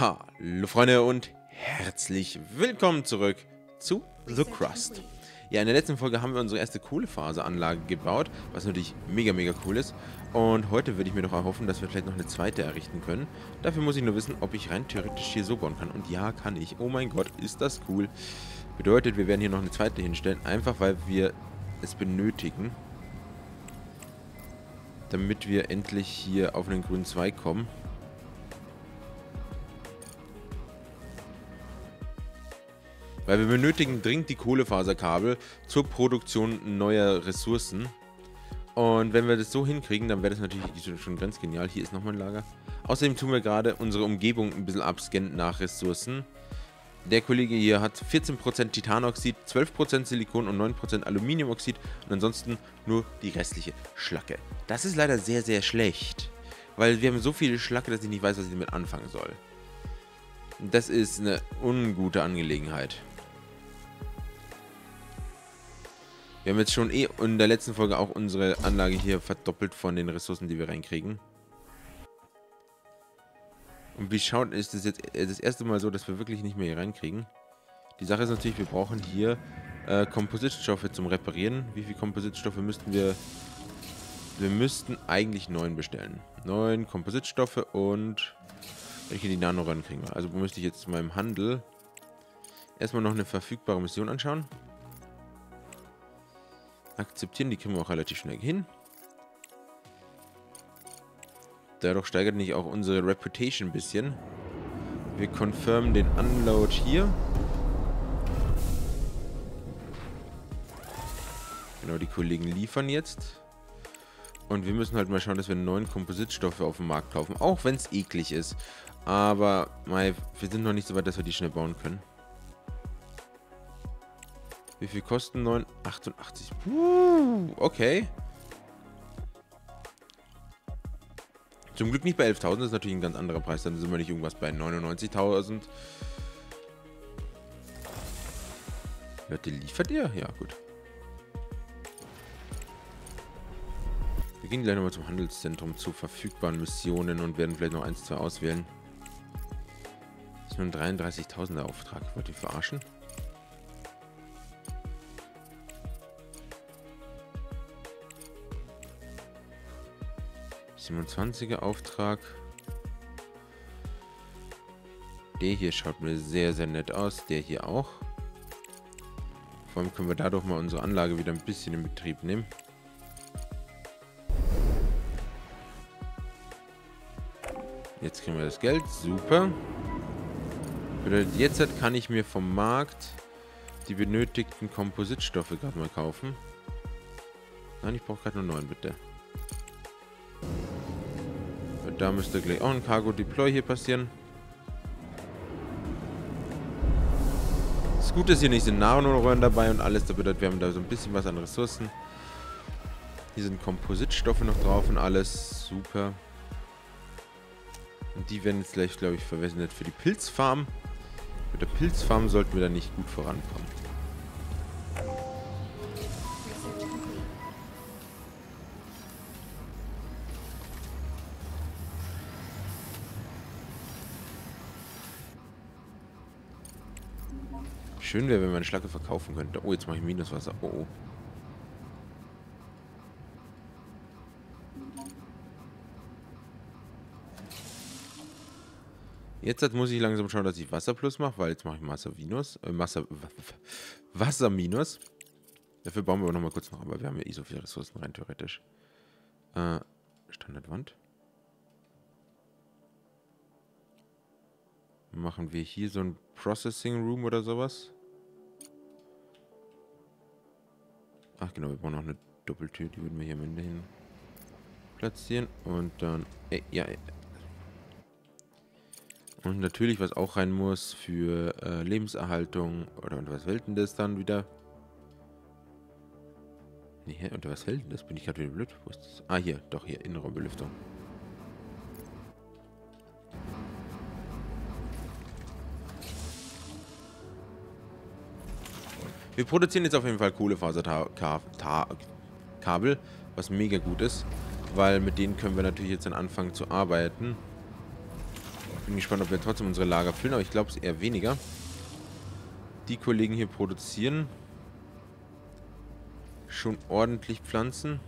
Hallo Freunde und herzlich willkommen zurück zu The Crust. Ja, in der letzten Folge haben wir unsere erste Kohlefaseranlage gebaut, was natürlich mega, mega cool ist. Und heute würde ich mir doch erhoffen, dass wir vielleicht noch eine zweite errichten können. Dafür muss ich nur wissen, ob ich rein theoretisch hier so bauen kann. Und ja, kann ich. Oh mein Gott, ist das cool. Bedeutet, wir werden hier noch eine zweite hinstellen, einfach weil wir es benötigen. Damit wir endlich hier auf einen grünen Zweig kommen. Weil wir benötigen dringend die Kohlefaserkabel zur Produktion neuer Ressourcen. Und wenn wir das so hinkriegen, dann wäre das natürlich schon ganz genial. Hier ist nochmal ein Lager. Außerdem tun wir gerade unsere Umgebung ein bisschen abscannen nach Ressourcen. Der Kollege hier hat 14% Titanoxid, 12% Silikon und 9% Aluminiumoxid und ansonsten nur die restliche Schlacke. Das ist leider sehr, sehr schlecht, weil wir haben so viele Schlacke, dass ich nicht weiß, was ich damit anfangen soll. Das ist eine ungute Angelegenheit. Wir haben jetzt schon eh in der letzten Folge auch unsere Anlage hier verdoppelt von den Ressourcen, die wir reinkriegen. Und wie schaut, ist es jetzt das erste Mal so, dass wir wirklich nicht mehr hier reinkriegen. Die Sache ist natürlich, wir brauchen hier äh, Kompositstoffe zum Reparieren. Wie viele Kompositstoffe müssten wir... Wir müssten eigentlich neun bestellen. Neun Kompositstoffe und... Welche die Nanoröhren kriegen wir. Also müsste ich jetzt zu meinem Handel erstmal noch eine verfügbare Mission anschauen. Akzeptieren, die kriegen wir auch relativ schnell hin. Dadurch steigert nicht auch unsere Reputation ein bisschen. Wir confirmen den Unload hier. Genau, die Kollegen liefern jetzt. Und wir müssen halt mal schauen, dass wir neuen Kompositstoffe auf dem Markt kaufen. Auch wenn es eklig ist. Aber mei, wir sind noch nicht so weit, dass wir die schnell bauen können. Wie viel kosten 9? 88. Uh, okay. Zum Glück nicht bei 11.000, das ist natürlich ein ganz anderer Preis. Dann sind wir nicht irgendwas bei 99.000. Leute, liefert ihr? Ja, gut. Wir gehen gleich nochmal zum Handelszentrum zu verfügbaren Missionen und werden vielleicht noch eins, zwei auswählen. Das ist nur ein 33.000er Auftrag. Wollt ihr verarschen? 27er Auftrag. Der hier schaut mir sehr, sehr nett aus. Der hier auch. Vor allem können wir dadurch mal unsere Anlage wieder ein bisschen in Betrieb nehmen. Jetzt kriegen wir das Geld. Super. Bedeutet, jetzt kann ich mir vom Markt die benötigten Kompositstoffe gerade mal kaufen. Nein, ich brauche gerade nur neun, bitte. Da müsste gleich auch ein Cargo Deploy hier passieren. Das Gute ist, hier nicht sind Nahrungsröhren dabei und alles. Bedeutet, wir haben da so ein bisschen was an Ressourcen. Hier sind Kompositstoffe noch drauf und alles. Super. Und die werden jetzt gleich, glaube ich, verwendet für die Pilzfarm. Mit der Pilzfarm sollten wir da nicht gut vorankommen. Schön wäre, wenn man eine Schlacke verkaufen könnte. Oh, jetzt mache ich Minuswasser. Oh, oh. Jetzt muss ich langsam schauen, dass ich Wasser plus mache, weil jetzt mache ich Wasser minus. Äh, Wasser, Wasser minus. Dafür bauen wir aber nochmal kurz noch, aber wir haben ja eh so viele Ressourcen rein, theoretisch. Äh, Standardwand. Machen wir hier so ein Processing Room oder sowas. Ach genau, wir brauchen noch eine Doppeltür, die würden wir hier am Ende hin platzieren. Und dann, ey, ja, ey. Und natürlich, was auch rein muss für äh, Lebenserhaltung. Oder unter was fällt denn das dann wieder? Nee, unter was fällt denn das? Bin ich gerade wieder blöd? Ah, hier, doch, hier, Innenraumbelüftung. Wir produzieren jetzt auf jeden Fall Kohlefaserkabel, was mega gut ist, weil mit denen können wir natürlich jetzt dann anfangen zu arbeiten. Bin gespannt, ob wir trotzdem unsere Lager füllen, aber ich glaube es eher weniger. Die Kollegen hier produzieren schon ordentlich Pflanzen.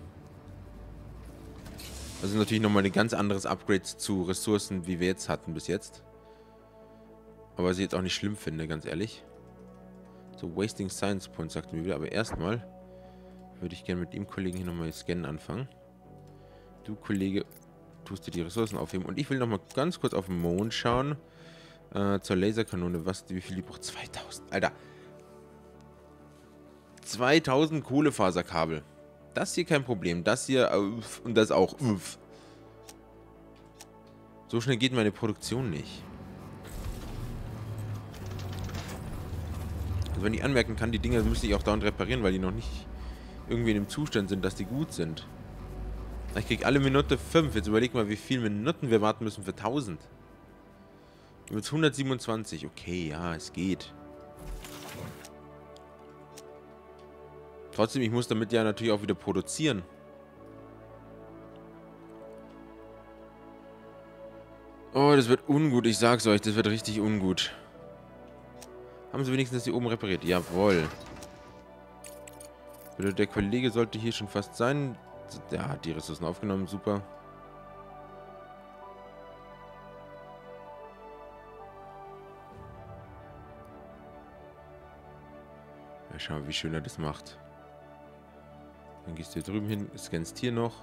Das ist natürlich nochmal ein ganz anderes Upgrade zu Ressourcen, wie wir jetzt hatten bis jetzt. Aber was ich jetzt auch nicht schlimm finde, ganz ehrlich. So, Wasting Science Points, sagt mir wieder. Aber erstmal würde ich gerne mit dem Kollegen hier nochmal scannen anfangen. Du, Kollege, tust dir die Ressourcen aufheben. Und ich will nochmal ganz kurz auf den Mond schauen. Äh, zur Laserkanone. Was, wie viel die braucht? 2000. Alter. 2000 Kohlefaserkabel. Das hier kein Problem. Das hier uff, und das auch. Uff. So schnell geht meine Produktion nicht. Wenn ich anmerken kann, die Dinger müsste ich auch dauernd reparieren, weil die noch nicht irgendwie in dem Zustand sind, dass die gut sind. Ich krieg alle Minute 5. Jetzt überleg mal, wie viele Minuten wir warten müssen für 1000. Jetzt 127. Okay, ja, es geht. Trotzdem, ich muss damit ja natürlich auch wieder produzieren. Oh, das wird ungut. Ich sag's euch, das wird richtig ungut. Haben sie wenigstens hier oben repariert? Jawohl. Der Kollege sollte hier schon fast sein. Der hat die Ressourcen aufgenommen. Super. Ja, schauen wir, wie schön er das macht. Dann gehst du hier drüben hin, scannst hier noch.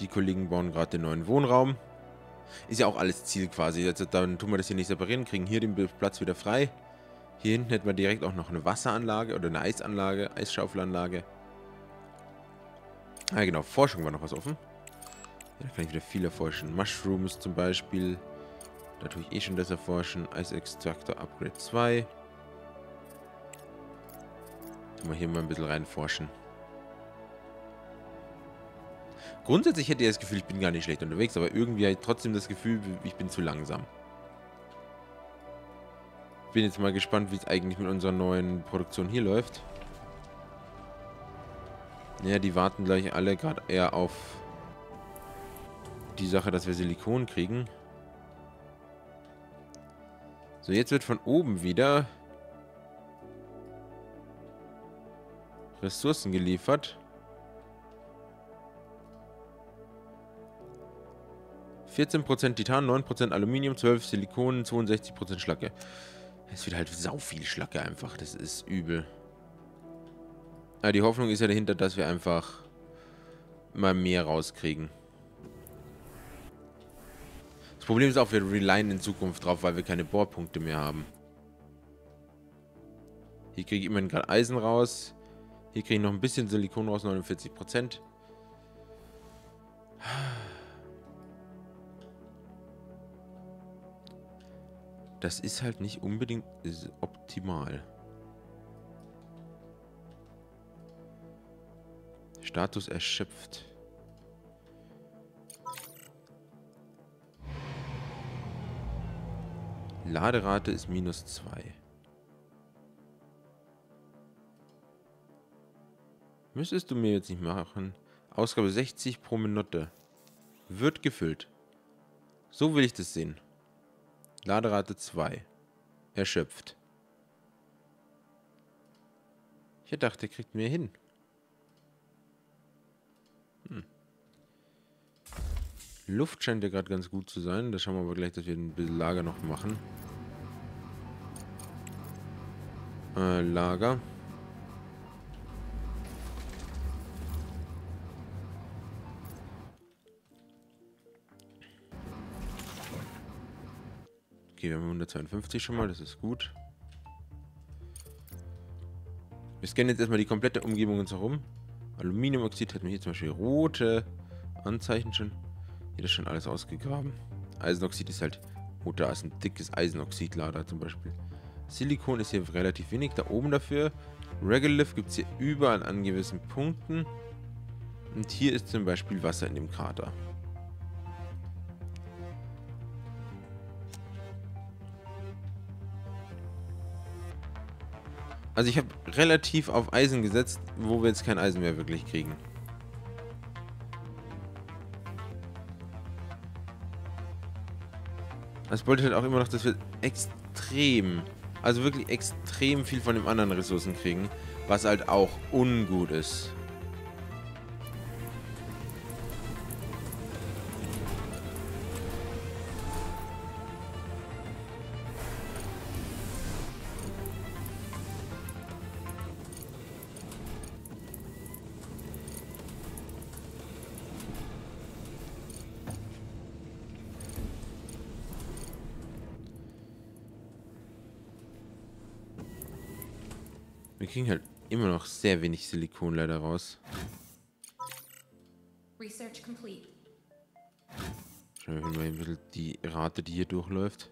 Die Kollegen bauen gerade den neuen Wohnraum. Ist ja auch alles Ziel quasi. Also dann tun wir das hier nicht separieren, kriegen hier den Platz wieder frei. Hier hinten hätten wir direkt auch noch eine Wasseranlage oder eine Eisanlage, Eisschaufelanlage. Ah genau, Forschung war noch was offen. Ja, da kann ich wieder viel erforschen. Mushrooms zum Beispiel. Da tue ich eh schon das erforschen. Eisextraktor Upgrade 2. Tun wir hier mal ein bisschen reinforschen. Grundsätzlich hätte ich das Gefühl, ich bin gar nicht schlecht unterwegs, aber irgendwie habe ich trotzdem das Gefühl, ich bin zu langsam. Bin jetzt mal gespannt, wie es eigentlich mit unserer neuen Produktion hier läuft. Ja, die warten gleich alle gerade eher auf die Sache, dass wir Silikon kriegen. So, jetzt wird von oben wieder Ressourcen geliefert. 14% Titan, 9% Aluminium, 12 Silikon, 62% Schlacke. Es wird halt sau viel Schlacke einfach. Das ist übel. Ja, die Hoffnung ist ja dahinter, dass wir einfach mal mehr rauskriegen. Das Problem ist auch, wir relyen in Zukunft drauf, weil wir keine Bohrpunkte mehr haben. Hier kriege ich immerhin gerade Eisen raus. Hier kriege ich noch ein bisschen Silikon raus, 49%. Das ist halt nicht unbedingt optimal. Status erschöpft. Laderate ist minus 2. Müsstest du mir jetzt nicht machen. Ausgabe 60 pro Minute. Wird gefüllt. So will ich das sehen. Laderate 2. Erschöpft. Ich dachte, er kriegt mehr hin. Hm. Luft scheint ja gerade ganz gut zu sein. Da schauen wir aber gleich, dass wir ein bisschen Lager noch machen. Äh, Lager. Okay, wir haben 152 schon mal, das ist gut. Wir scannen jetzt erstmal die komplette Umgebung uns herum. Aluminiumoxid hat mir hier zum Beispiel rote Anzeichen schon. Hier ist schon alles ausgegraben. Eisenoxid ist halt, oh, da ist ein dickes Eisenoxidlader zum Beispiel. Silikon ist hier relativ wenig, da oben dafür. Regolith gibt es hier überall an gewissen Punkten. Und hier ist zum Beispiel Wasser in dem Krater. Also ich habe relativ auf Eisen gesetzt, wo wir jetzt kein Eisen mehr wirklich kriegen. Das bedeutet halt auch immer noch, dass wir extrem, also wirklich extrem viel von den anderen Ressourcen kriegen, was halt auch ungut ist. Wenig Silikon leider raus. Research complete. Schauen wir mal ein bisschen die Rate, die hier durchläuft.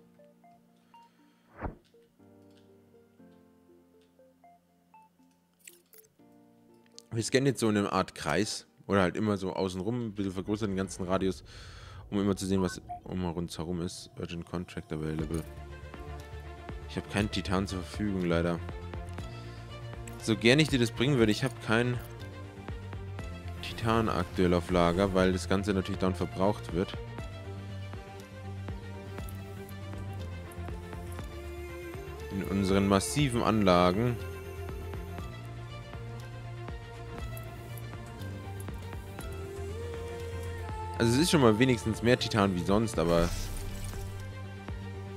Wir scannen jetzt so in einer Art Kreis. Oder halt immer so außenrum, ein bisschen vergrößern den ganzen Radius, um immer zu sehen, was um uns herum ist. Urgent Contract available. Ich habe keinen Titan zur Verfügung, leider. So gern ich dir das bringen würde, ich habe keinen Titan aktuell auf Lager, weil das Ganze natürlich dann verbraucht wird. In unseren massiven Anlagen. Also es ist schon mal wenigstens mehr Titan wie sonst, aber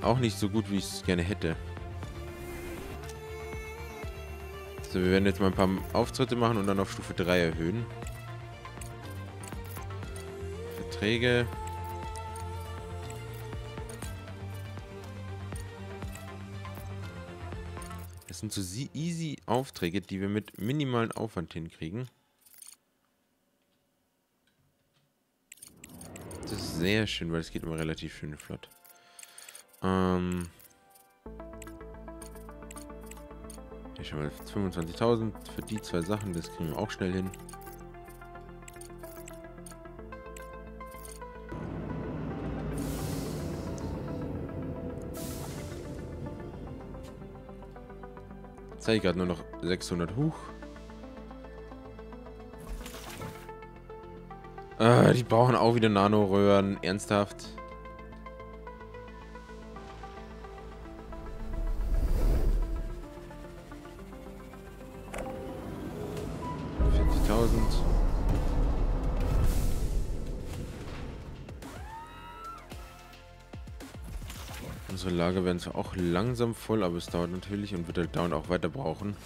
auch nicht so gut, wie ich es gerne hätte. So, wir werden jetzt mal ein paar Auftritte machen und dann auf Stufe 3 erhöhen. Verträge. Das sind so easy Aufträge, die wir mit minimalen Aufwand hinkriegen. Das ist sehr schön, weil es geht immer relativ schön flott. Ähm... Hier schon mal 25.000 für die zwei Sachen. Das kriegen wir auch schnell hin. Zeige gerade nur noch 600 hoch. Ah, die brauchen auch wieder Nanoröhren. Ernsthaft. Lager werden zwar auch langsam voll, aber es dauert natürlich und wird halt dauernd auch weiter brauchen.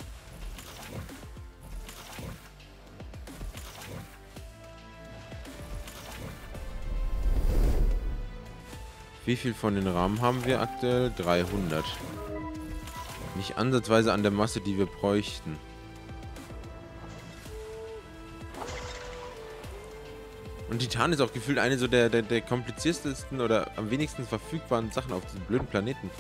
Wie viel von den Rahmen haben wir aktuell? 300. Nicht ansatzweise an der Masse, die wir bräuchten. Und Titan ist auch gefühlt eine so der, der, der kompliziertesten oder am wenigsten verfügbaren Sachen auf diesem blöden Planeten.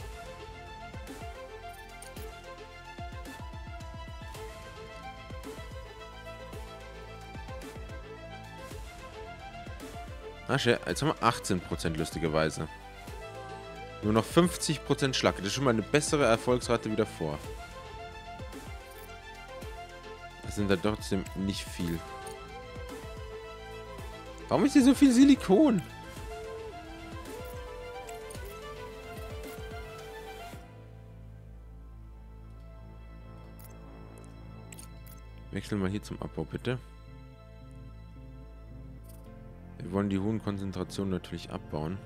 Ach, jetzt haben wir 18% lustigerweise. Nur noch 50% Schlag. Das ist schon mal eine bessere Erfolgsrate wie davor. Das sind da trotzdem nicht viel. Warum ist hier so viel Silikon? Wechseln wir hier zum Abbau, bitte. Wir wollen die hohen Konzentrationen natürlich abbauen.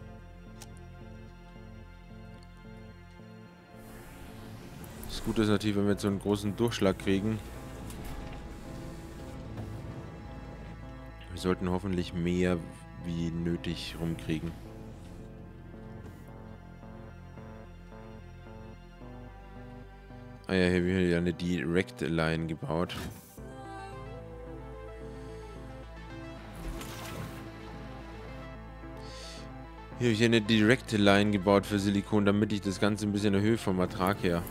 Das Gute ist natürlich, wenn wir jetzt so einen großen Durchschlag kriegen, Wir sollten hoffentlich mehr wie nötig rumkriegen. Ah ja, hier wird ja eine Direct Line gebaut. Hier habe ich eine Direct Line gebaut für Silikon, damit ich das Ganze ein bisschen erhöhe vom Ertrag her.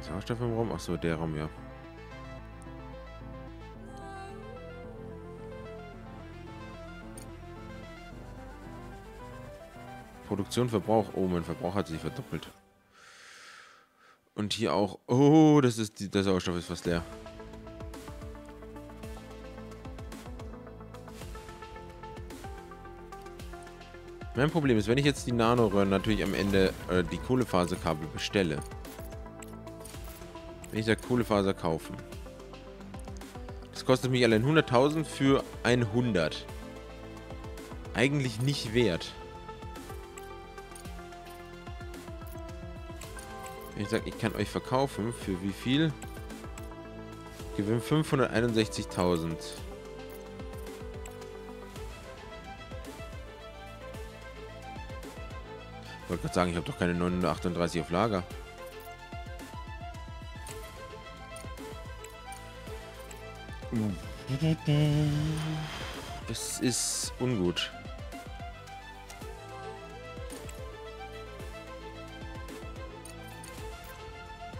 Sauerstoff im Raum? Achso, der Raum, ja. Produktion, Verbrauch. Oh, mein Verbrauch hat sich verdoppelt. Und hier auch. Oh, das ist die, der Sauerstoff ist fast leer. Mein Problem ist, wenn ich jetzt die Nanoröhren natürlich am Ende äh, die Kohlefaserkabel bestelle. Wenn ich da Kohlefaser kaufen. Das kostet mich allein 100.000 für 100. Eigentlich nicht wert. Ich sag, ich kann euch verkaufen. Für wie viel? Gewinn 561.000. Ich wollte gerade sagen, ich habe doch keine 938 auf Lager. Es ist ungut.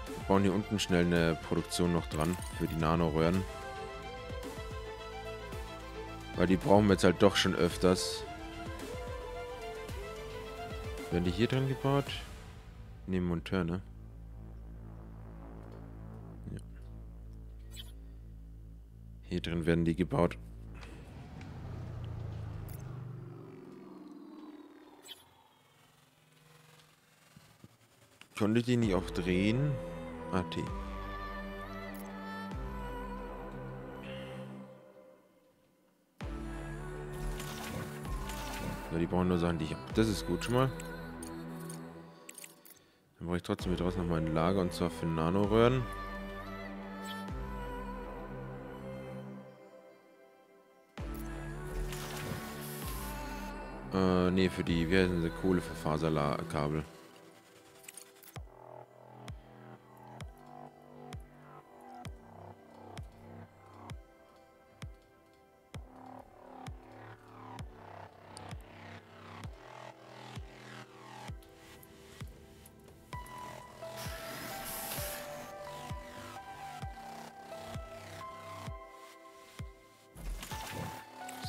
Wir bauen hier unten schnell eine Produktion noch dran für die Nanoröhren. Weil die brauchen wir jetzt halt doch schon öfters. Werden die hier drin gebaut? Neben Monteur, ne? Hier drin werden die gebaut. Konnte die nicht auch drehen? Ah, T. Die brauchen nur Sachen, die ich habe. Das ist gut schon mal. Dann brauche ich trotzdem mit draußen nochmal ein Lager und zwar für Nanoröhren. Äh, nee, für die, wie heißen sie, Kohleverfaserkabel.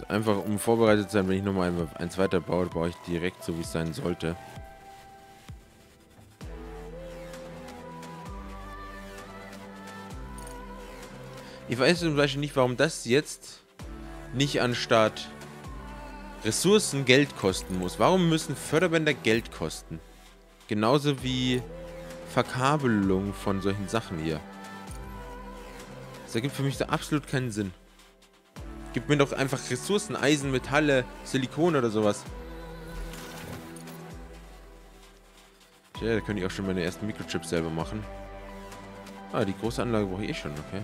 Einfach um vorbereitet zu sein, wenn ich nochmal eins weiter baue, baue ich direkt so, wie es sein sollte. Ich weiß zum Beispiel nicht, warum das jetzt nicht anstatt Ressourcen Geld kosten muss. Warum müssen Förderbänder Geld kosten? Genauso wie Verkabelung von solchen Sachen hier. Das ergibt für mich da absolut keinen Sinn. Gib mir doch einfach Ressourcen, Eisen, Metalle, Silikon oder sowas. Ja, da könnte ich auch schon meine ersten Mikrochips selber machen. Ah, die große Anlage brauche ich eh schon, okay.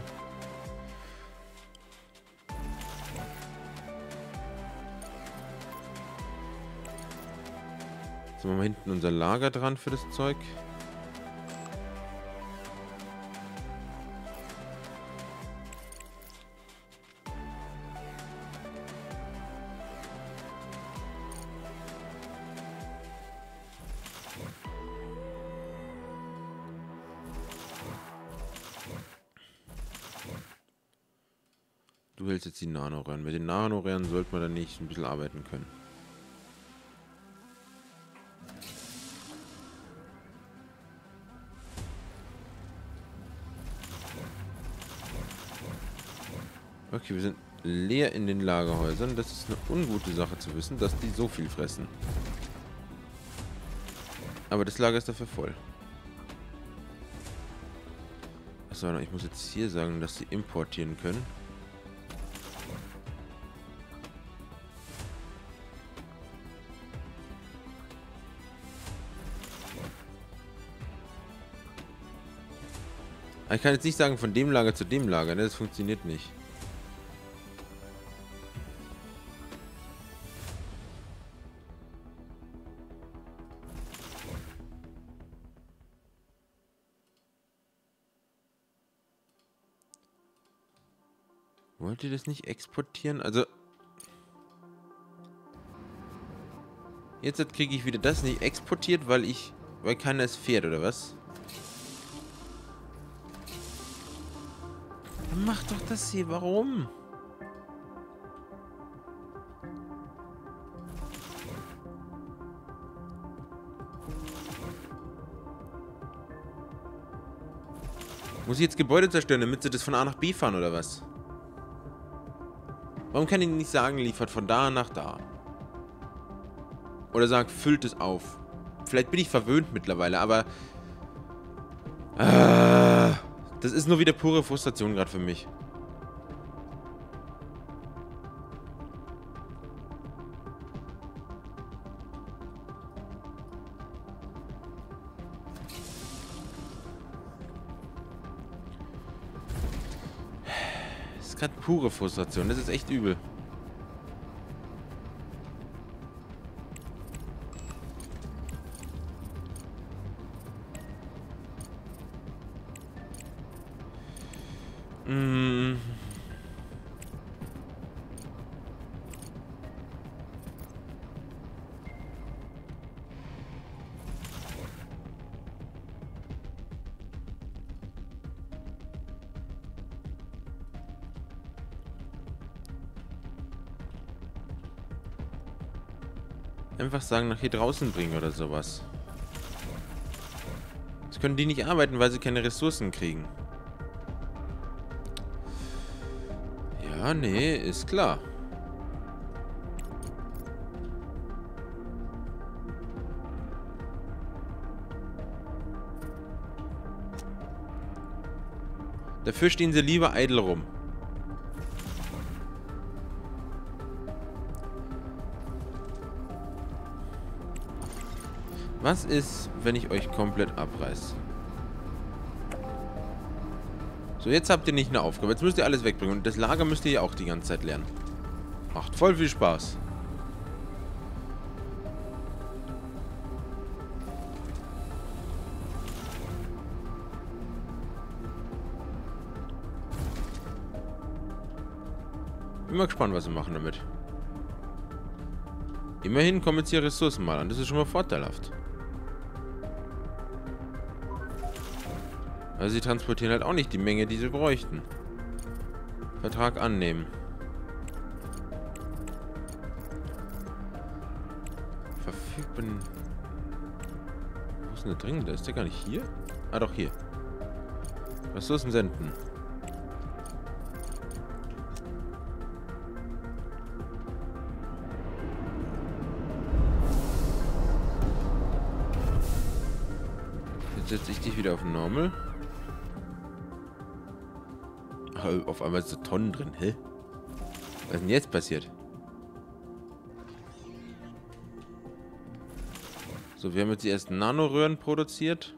Jetzt machen wir hinten unser Lager dran für das Zeug. Du jetzt die Nanoröhren. Mit den Nanoröhren sollte man dann nicht ein bisschen arbeiten können. Okay, wir sind leer in den Lagerhäusern. Das ist eine ungute Sache zu wissen, dass die so viel fressen. Aber das Lager ist dafür voll. Achso, ich muss jetzt hier sagen, dass sie importieren können. Ich kann jetzt nicht sagen von dem Lager zu dem Lager, ne? Das funktioniert nicht. Wollt ihr das nicht exportieren? Also... Jetzt kriege ich wieder das nicht exportiert, weil ich... Weil keiner es fährt, oder was? Mach doch das hier. Warum? Muss ich jetzt Gebäude zerstören, damit sie das von A nach B fahren, oder was? Warum kann ich nicht sagen, liefert von da nach da? Oder sagt, füllt es auf. Vielleicht bin ich verwöhnt mittlerweile, aber... Das ist nur wieder pure Frustration gerade für mich. Das ist gerade pure Frustration. Das ist echt übel. Mm. Einfach sagen, nach hier draußen bringen oder sowas. Jetzt können die nicht arbeiten, weil sie keine Ressourcen kriegen. Ja, nee, ist klar. Dafür stehen sie lieber eitel rum. Was ist, wenn ich euch komplett abreiße? So, jetzt habt ihr nicht eine Aufgabe. Jetzt müsst ihr alles wegbringen. Und das Lager müsst ihr ja auch die ganze Zeit lernen. Macht voll viel Spaß. Bin mal gespannt, was sie machen damit. Immerhin kommen jetzt hier Ressourcen mal an. Das ist schon mal vorteilhaft. Also sie transportieren halt auch nicht die Menge, die sie bräuchten. Vertrag annehmen. Verfügbar. Wo ist denn der dringende? Ist der gar nicht hier? Ah, doch hier. Ressourcen senden. Jetzt setze ich dich wieder auf Normal. Auf einmal so Tonnen drin. Hä? Was ist denn jetzt passiert? So, wir haben jetzt die ersten Nanoröhren produziert.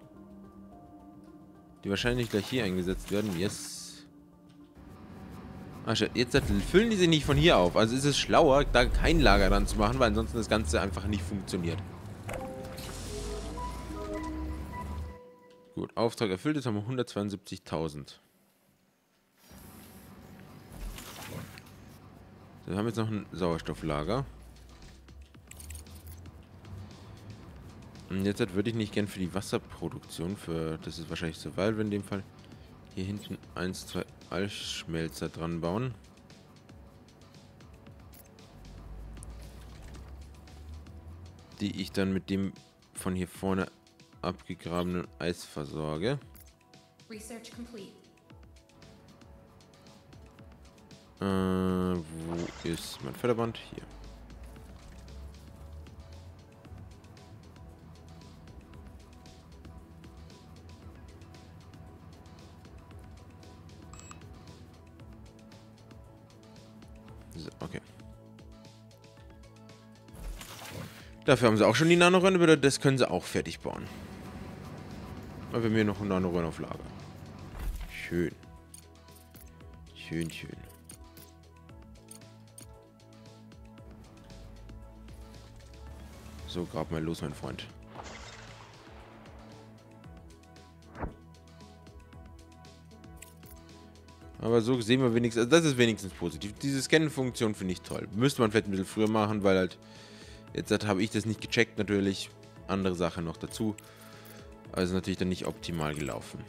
Die wahrscheinlich gleich hier eingesetzt werden. Yes. Ach, jetzt füllen die sich nicht von hier auf. Also ist es schlauer, da kein Lager dran zu machen, weil ansonsten das Ganze einfach nicht funktioniert. Gut, Auftrag erfüllt. Jetzt haben wir 172.000. Wir haben jetzt noch ein Sauerstofflager. Und jetzt würde ich nicht gern für die Wasserproduktion, für das ist wahrscheinlich Survival in dem Fall, hier hinten 1, 2 Eisschmelzer dran bauen. Die ich dann mit dem von hier vorne abgegrabenen Eis versorge. Research complete. Äh, wo ist mein Förderband? Hier. So, okay. Dafür haben sie auch schon die Nanoröhre, das können sie auch fertig bauen. Aber wir haben hier noch ein Nanoröhren auf Lager. Schön. Schön, schön. So, grab mal los, mein Freund. Aber so sehen wir wenigstens, also das ist wenigstens positiv. Diese Scannen-Funktion finde ich toll. Müsste man vielleicht ein bisschen früher machen, weil halt, jetzt habe ich das nicht gecheckt natürlich. Andere Sache noch dazu. Also natürlich dann nicht optimal gelaufen.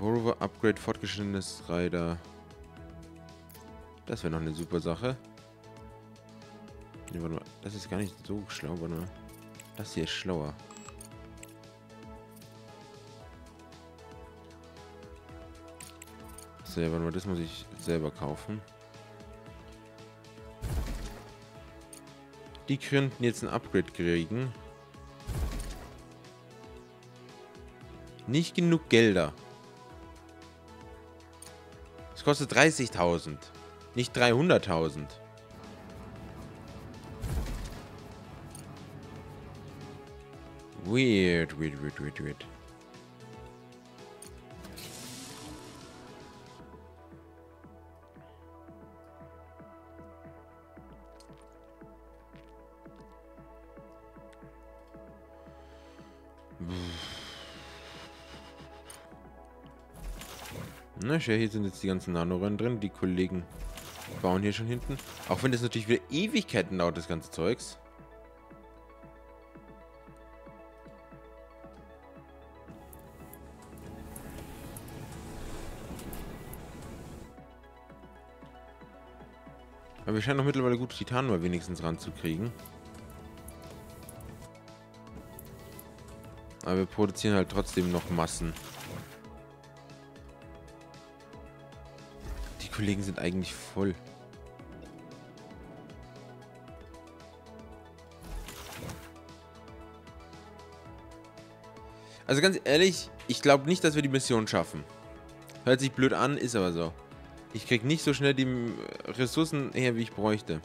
Rover Upgrade fortgeschrittenes Rider. Das wäre noch eine super Sache. Ne, warte mal. Das ist gar nicht so schlau, ne? Das hier ist schlauer. Selber, nur das muss ich selber kaufen. Die könnten jetzt ein Upgrade kriegen. Nicht genug Gelder. Es kostet 30.000. Nicht 300.000. Weird, weird, weird, weird, weird. Na, schau, hier sind jetzt die ganzen Nanorennen drin. Die Kollegen bauen hier schon hinten. Auch wenn das natürlich wieder Ewigkeiten dauert, das ganze Zeugs. Aber wir scheinen noch mittlerweile gute Titanen mal wenigstens ranzukriegen. Aber wir produzieren halt trotzdem noch Massen. Die Kollegen sind eigentlich voll. Also ganz ehrlich, ich glaube nicht, dass wir die Mission schaffen. Hört sich blöd an, ist aber so. Ich krieg nicht so schnell die Ressourcen her, wie ich bräuchte.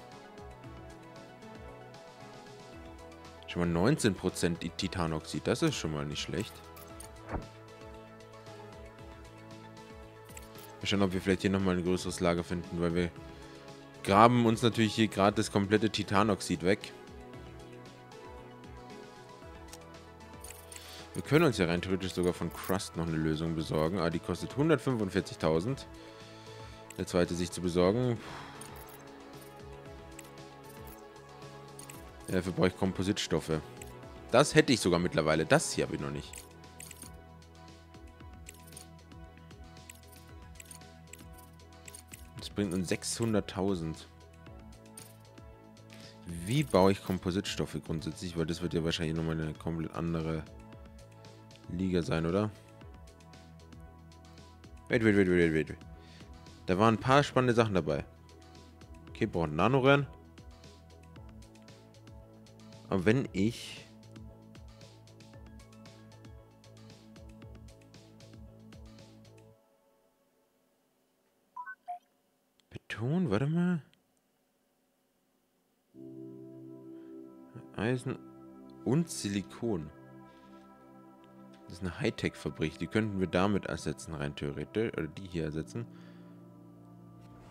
Schon mal 19% Titanoxid, das ist schon mal nicht schlecht. Mal schauen, ob wir vielleicht hier nochmal ein größeres Lager finden, weil wir graben uns natürlich hier gerade das komplette Titanoxid weg. Wir können uns ja rein theoretisch sogar von Crust noch eine Lösung besorgen, aber die kostet 145.000. Der zweite sich zu besorgen. Dafür brauche ich Kompositstoffe. Das hätte ich sogar mittlerweile. Das hier habe ich noch nicht. Das bringt uns 600.000. Wie baue ich Kompositstoffe grundsätzlich? Weil das wird ja wahrscheinlich nochmal eine komplett andere Liga sein, oder? Wait, wait, wait, wait, wait. Da waren ein paar spannende Sachen dabei. Okay, brauchen Nanorennen. Aber wenn ich... Beton, warte mal. Eisen und Silikon. Das ist eine Hightech-Fabrik. Die könnten wir damit ersetzen, rein theoretisch. Oder die hier ersetzen.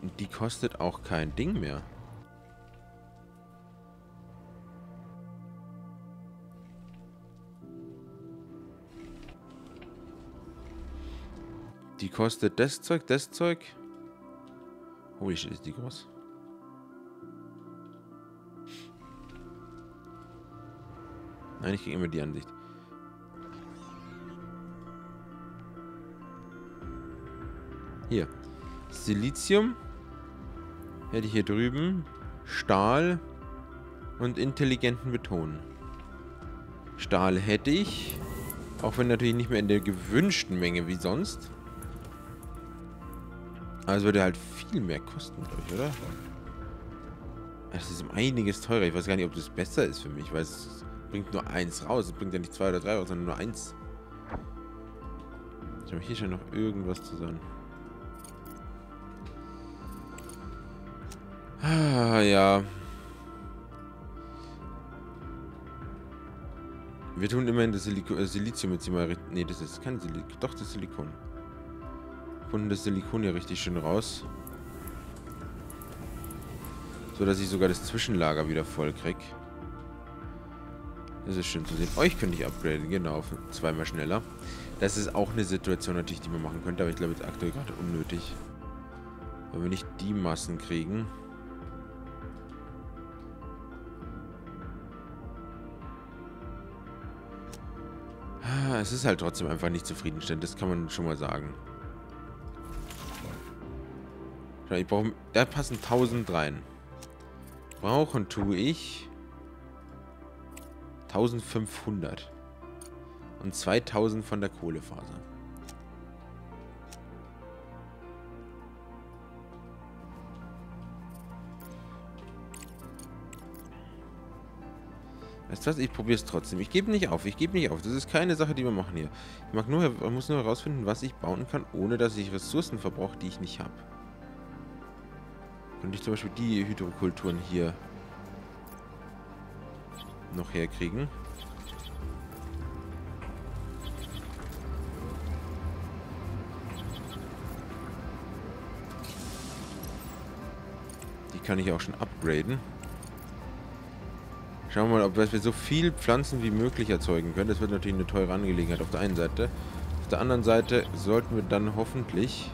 Die kostet auch kein Ding mehr. Die kostet das Zeug, das Zeug. Holy shit, ist die groß. Nein, ich kriege immer die Ansicht. Hier. Silizium. Hätte ich hier drüben. Stahl. Und intelligenten Beton. Stahl hätte ich. Auch wenn natürlich nicht mehr in der gewünschten Menge wie sonst. Also würde halt viel mehr kosten, glaube ich, oder? Das ist um einiges teurer. Ich weiß gar nicht, ob das besser ist für mich, weil es bringt nur eins raus. Es bringt ja nicht zwei oder drei raus, sondern nur eins. Ich habe hier schon noch irgendwas zusammen. Ah, ja. Wir tun immerhin das Siliko äh, Silizium jetzt mal... Ne, das ist kein Silikon. Doch, das Silikon unten das Silikon hier richtig schön raus. So, dass ich sogar das Zwischenlager wieder voll krieg. Das ist schön zu sehen. Euch oh, könnte ich upgraden, genau, zweimal schneller. Das ist auch eine Situation natürlich, die man machen könnte, aber ich glaube, jetzt aktuell gerade unnötig. Wenn wir nicht die Massen kriegen. Es ist halt trotzdem einfach nicht zufriedenstellend, das kann man schon mal sagen. Ich brauche, da passen 1000 rein. Brauchen tue ich 1500. Und 2000 von der Kohlefaser. Weißt du was? Ich probiere es trotzdem. Ich gebe nicht auf. Ich gebe nicht auf. Das ist keine Sache, die wir machen hier. Ich mag nur, muss nur herausfinden, was ich bauen kann, ohne dass ich Ressourcen verbrauche, die ich nicht habe. Könnte ich zum Beispiel die Hydrokulturen hier noch herkriegen. Die kann ich auch schon upgraden. Schauen wir mal, ob wir so viel Pflanzen wie möglich erzeugen können. Das wird natürlich eine teure Angelegenheit auf der einen Seite. Auf der anderen Seite sollten wir dann hoffentlich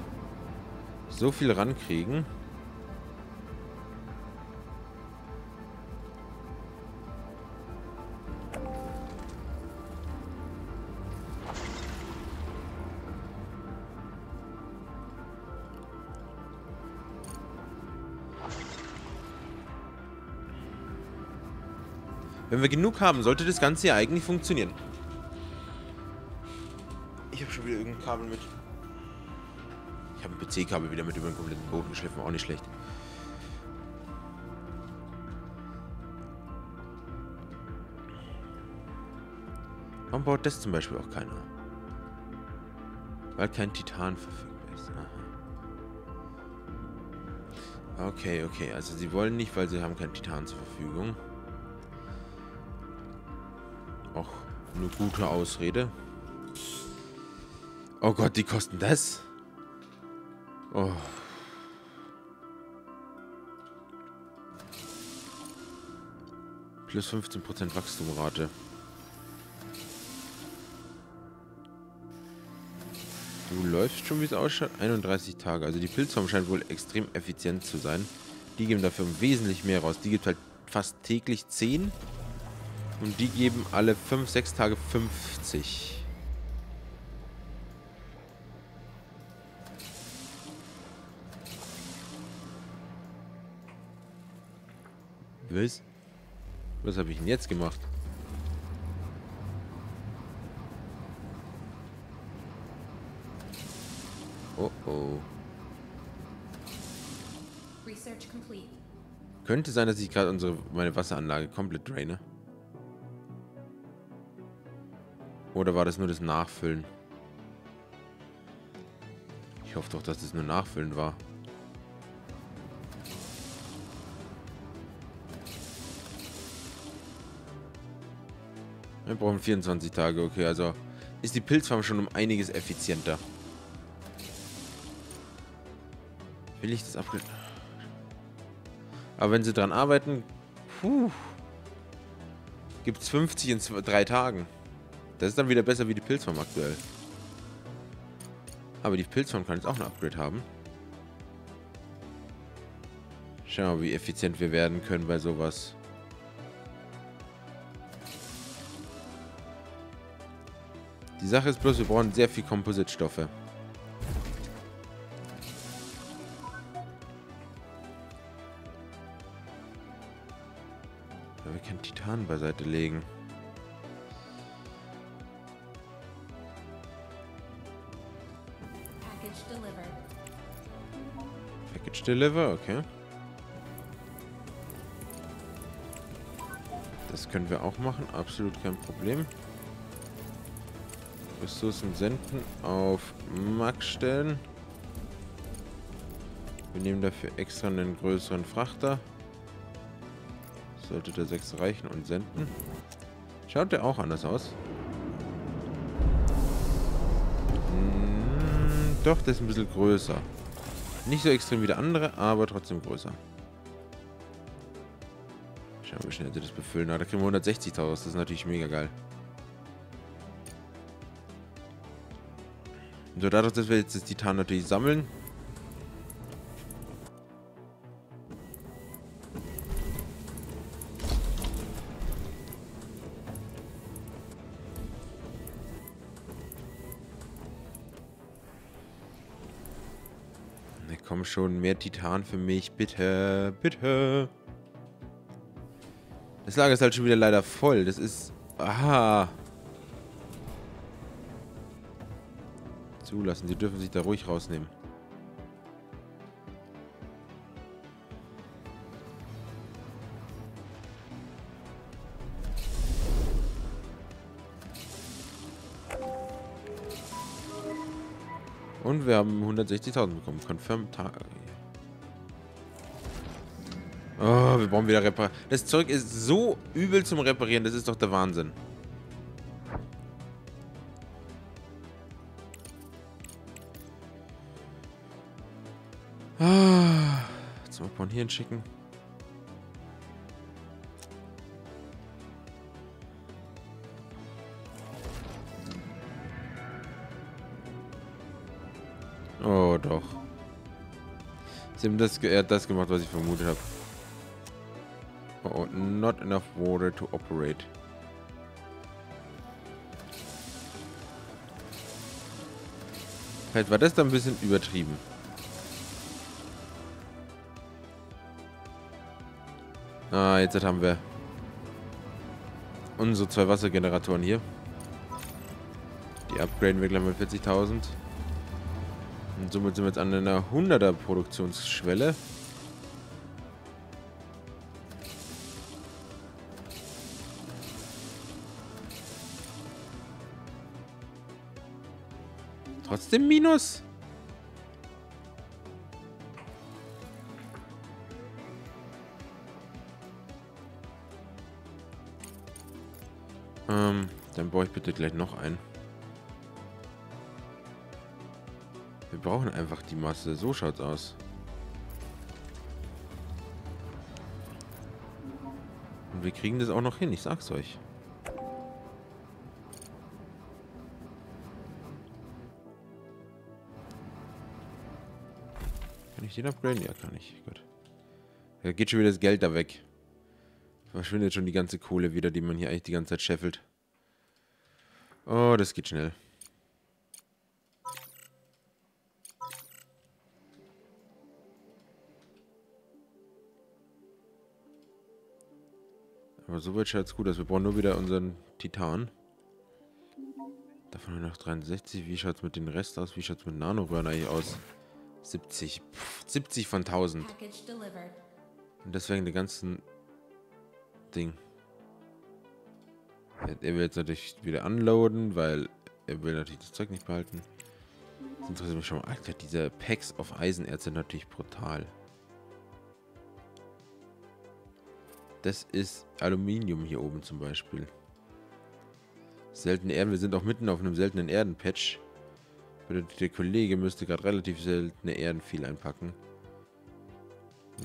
so viel rankriegen. Wir genug haben, sollte das Ganze ja eigentlich funktionieren. Ich habe schon wieder irgendein Kabel mit. Ich habe ein PC-Kabel wieder mit über den kompletten Boden geschliffen, auch nicht schlecht. Warum baut das zum Beispiel auch keiner? Weil kein Titan verfügbar ist. Aha. Okay, okay. Also sie wollen nicht, weil sie haben kein Titan zur Verfügung. Auch eine gute Ausrede. Oh Gott, die kosten das? Oh. Plus 15% Wachstumrate. Du läufst schon, wie es ausschaut. 31 Tage. Also die Pilzform scheint wohl extrem effizient zu sein. Die geben dafür wesentlich mehr raus. Die gibt halt fast täglich 10. Und die geben alle 5, 6 Tage 50. Was? Was habe ich denn jetzt gemacht? Oh oh. Könnte sein, dass ich gerade unsere meine Wasseranlage komplett draine. Oder war das nur das Nachfüllen? Ich hoffe doch, dass das nur Nachfüllen war. Wir brauchen 24 Tage, okay, also ist die Pilzfarm schon um einiges effizienter. Will ich das abge... Aber wenn sie dran arbeiten, gibt es 50 in zwei, drei Tagen. Das ist dann wieder besser wie die Pilzform aktuell. Aber die Pilzform kann jetzt auch ein Upgrade haben. Schauen wir mal, wie effizient wir werden können bei sowas. Die Sache ist bloß, wir brauchen sehr viel Kompositstoffe. Aber wir können Titan beiseite legen. Deliver, okay. Das können wir auch machen, absolut kein Problem. Ressourcen senden auf Max stellen. Wir nehmen dafür extra einen größeren Frachter. Sollte der 6 reichen und senden. Schaut der auch anders aus? Hm, doch, der ist ein bisschen größer. Nicht so extrem wie der andere, aber trotzdem größer. Schauen wir, wie schnell sie das befüllen. Da kriegen wir 160 raus. Das ist natürlich mega geil. So, dadurch, dass wir jetzt das Titan natürlich sammeln, schon, mehr Titan für mich. Bitte, bitte. Das Lager ist halt schon wieder leider voll. Das ist... Aha. Zulassen. Sie dürfen sich da ruhig rausnehmen. Wir haben 160.000 bekommen. Confirm Tag. Oh, wir brauchen wieder reparieren. Das Zeug ist so übel zum Reparieren. Das ist doch der Wahnsinn. Ah, jetzt mal von hier hinschicken. Oh, Haben das, er hat das gemacht, was ich vermutet habe. Oh, not enough water to operate. Vielleicht war das dann ein bisschen übertrieben. Ah, jetzt haben wir unsere zwei Wassergeneratoren hier. Die upgraden wir gleich mal 40.000. Und somit sind wir jetzt an einer 100er Produktionsschwelle. Trotzdem Minus. Ähm, dann baue ich bitte gleich noch einen. Brauchen einfach die Masse. So schaut's aus. Und wir kriegen das auch noch hin, ich sag's euch. Kann ich den upgraden? Ja, kann ich. Gut. Da geht schon wieder das Geld da weg. Verschwindet schon die ganze Kohle wieder, die man hier eigentlich die ganze Zeit scheffelt. Oh, das geht schnell. Aber soweit schaut es gut aus. Wir brauchen nur wieder unseren Titan. Davon noch 63. Wie schaut es mit dem Rest aus? Wie schaut es mit Nanoburn eigentlich aus? 70. Pff, 70 von 1000. Und deswegen den ganzen Ding. Er will jetzt natürlich wieder unloaden, weil er will natürlich das Zeug nicht behalten. Das interessiert mich schon mal. Alter, diese Packs auf Eisenerz sind natürlich brutal. Das ist Aluminium hier oben zum Beispiel. Seltene Erden. Wir sind auch mitten auf einem seltenen Erden-Patch. Der Kollege müsste gerade relativ seltene Erden viel einpacken.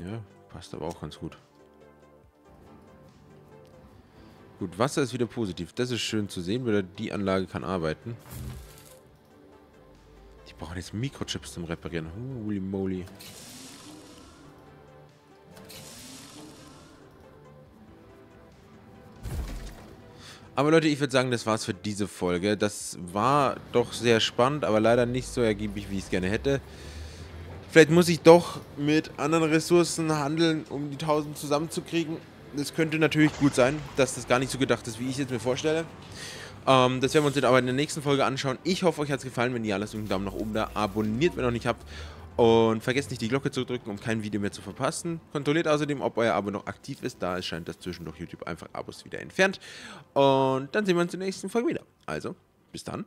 Ja, passt aber auch ganz gut. Gut, Wasser ist wieder positiv. Das ist schön zu sehen, weil die Anlage kann arbeiten. Die brauchen jetzt Mikrochips zum Reparieren. Holy moly. Aber Leute, ich würde sagen, das war's für diese Folge. Das war doch sehr spannend, aber leider nicht so ergiebig, wie ich es gerne hätte. Vielleicht muss ich doch mit anderen Ressourcen handeln, um die 1000 zusammenzukriegen es könnte natürlich gut sein, dass das gar nicht so gedacht ist, wie ich es mir vorstelle. Ähm, das werden wir uns jetzt aber in der nächsten Folge anschauen. Ich hoffe, euch hat es gefallen. Wenn ja, lasst einen Daumen nach oben da. Abonniert, wenn ihr noch nicht habt. Und vergesst nicht, die Glocke zu drücken, um kein Video mehr zu verpassen. Kontrolliert außerdem, ob euer Abo noch aktiv ist, da es scheint, dass zwischendurch YouTube einfach Abos wieder entfernt. Und dann sehen wir uns in der nächsten Folge wieder. Also, bis dann.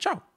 Ciao.